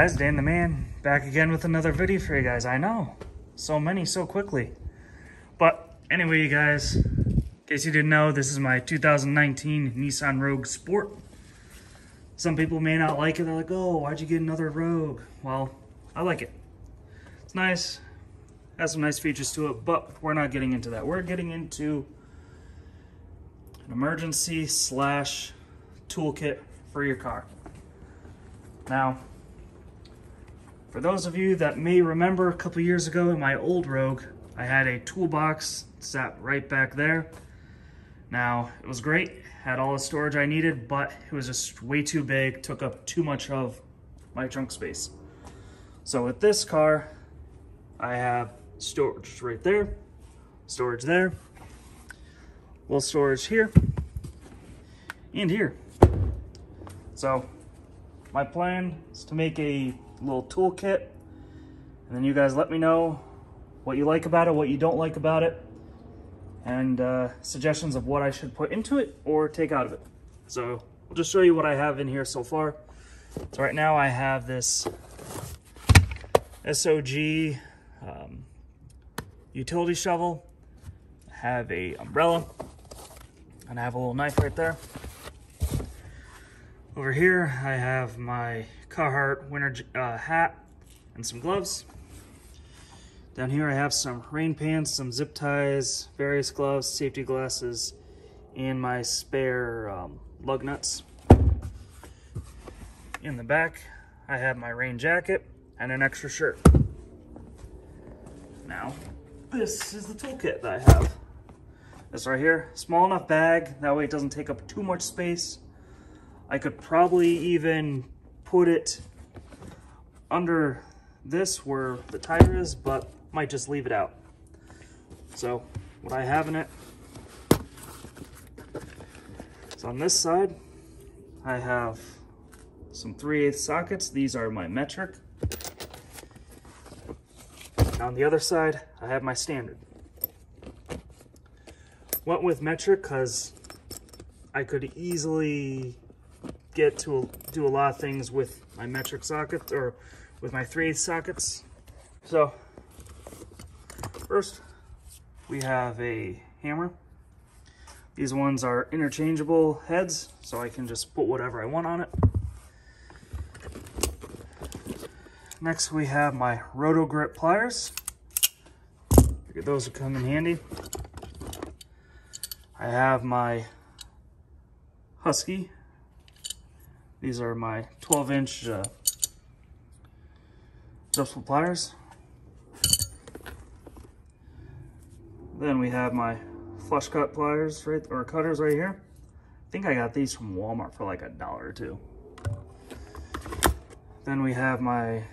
guys, Dan the Man, back again with another video for you guys. I know, so many so quickly. But anyway, you guys, in case you didn't know, this is my 2019 Nissan Rogue Sport. Some people may not like it. They're like, oh, why'd you get another Rogue? Well, I like it. It's nice, has some nice features to it, but we're not getting into that. We're getting into an emergency slash toolkit for your car. Now, for those of you that may remember a couple years ago in my old Rogue, I had a toolbox sat right back there. Now, it was great, had all the storage I needed, but it was just way too big, took up too much of my trunk space. So with this car, I have storage right there, storage there, little storage here, and here. So my plan is to make a little toolkit and then you guys let me know what you like about it, what you don't like about it, and uh, suggestions of what I should put into it or take out of it. So I'll just show you what I have in here so far. So right now I have this SOG um, utility shovel, I have a umbrella, and I have a little knife right there. Over here, I have my Carhartt winter uh, hat and some gloves. Down here, I have some rain pants, some zip ties, various gloves, safety glasses, and my spare um, lug nuts. In the back, I have my rain jacket and an extra shirt. Now, this is the toolkit that I have. This right here, small enough bag, that way it doesn't take up too much space I could probably even put it under this where the tire is, but might just leave it out. So what I have in it is on this side, I have some 3 8 sockets. These are my metric. On the other side, I have my standard. Went with metric because I could easily get to do a lot of things with my metric sockets or with my 3 8 sockets. So first we have a hammer. These ones are interchangeable heads, so I can just put whatever I want on it. Next we have my Roto Grip pliers. Figured those would come in handy. I have my Husky these are my 12 inch uh, adjustable pliers. Then we have my flush cut pliers right or cutters right here. I think I got these from Walmart for like a dollar or two. Then we have my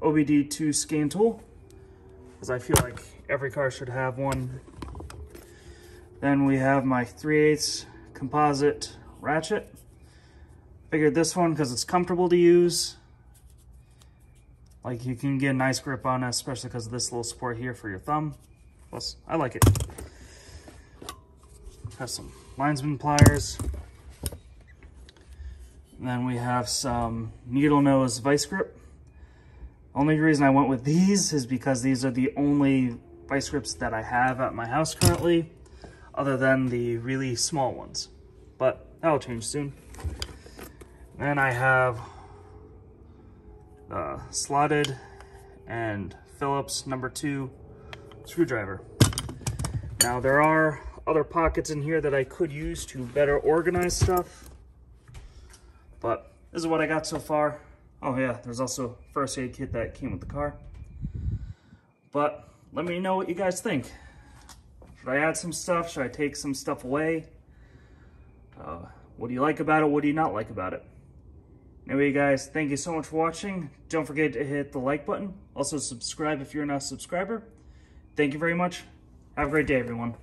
OBD2 scan tool because I feel like every car should have one. Then we have my 3 8 composite ratchet. Figured this one because it's comfortable to use. Like you can get a nice grip on it, especially because of this little support here for your thumb. Plus, I like it. Have some linesman pliers. And then we have some needle nose vice grip. Only reason I went with these is because these are the only vice grips that I have at my house currently, other than the really small ones. But that'll change soon. Then I have the slotted and Phillips number two screwdriver. Now there are other pockets in here that I could use to better organize stuff, but this is what I got so far. Oh yeah, there's also first aid kit that came with the car. But let me know what you guys think. Should I add some stuff? Should I take some stuff away? Uh, what do you like about it? What do you not like about it? Anyway, guys, thank you so much for watching. Don't forget to hit the like button. Also, subscribe if you're not a subscriber. Thank you very much. Have a great day, everyone.